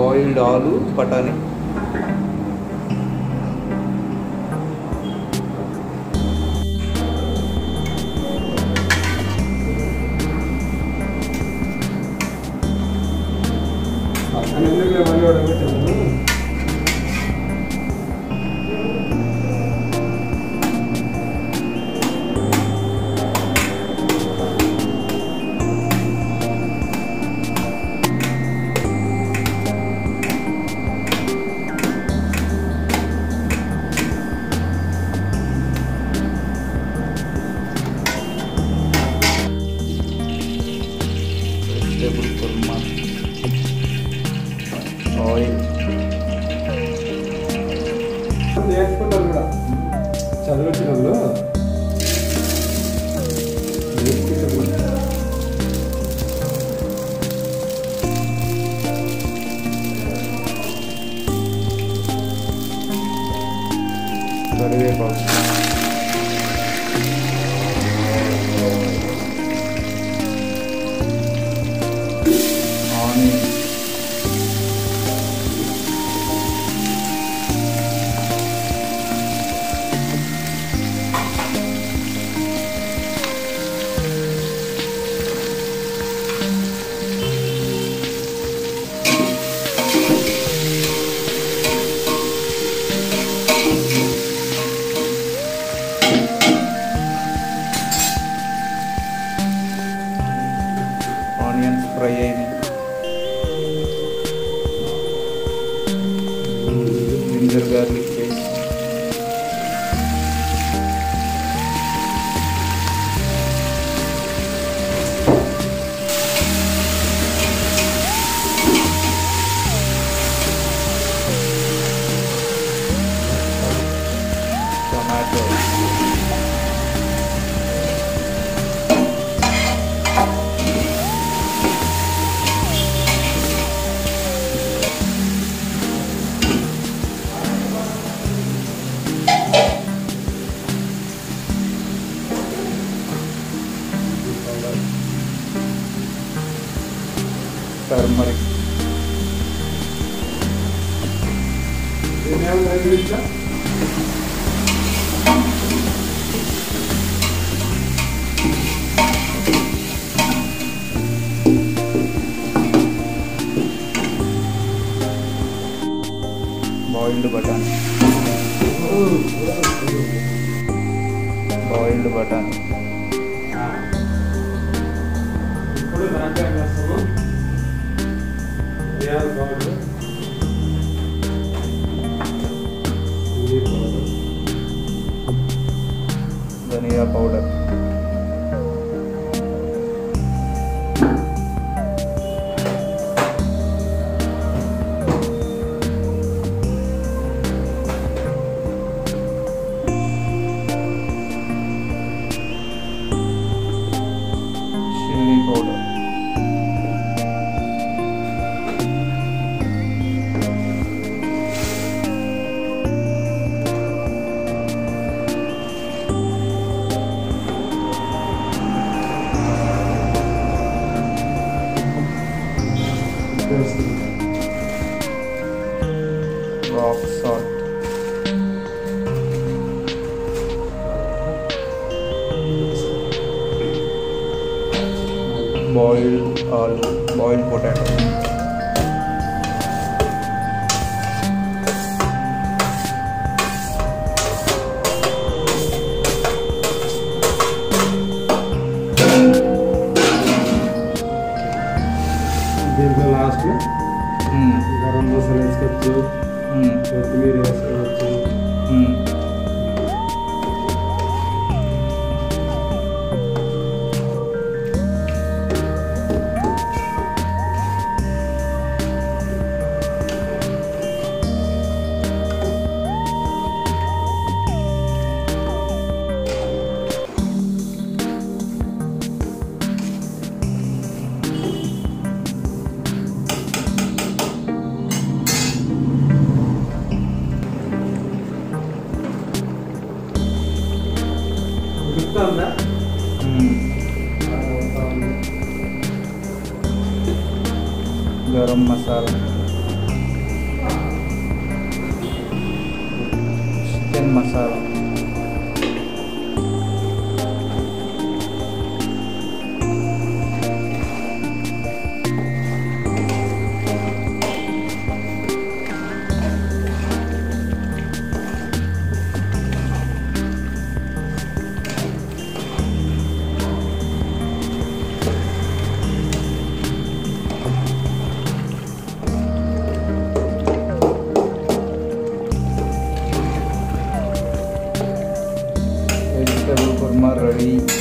Boiled ఆలు బఠానీ ఎందుకు 어이. 예, 자, 그렇지, 그러 g r a ele é boiled బటానీ boiled బటానీ धनिया powder there's the rock salt boiled aloo uh, boiled potato garam masala dan masala 你。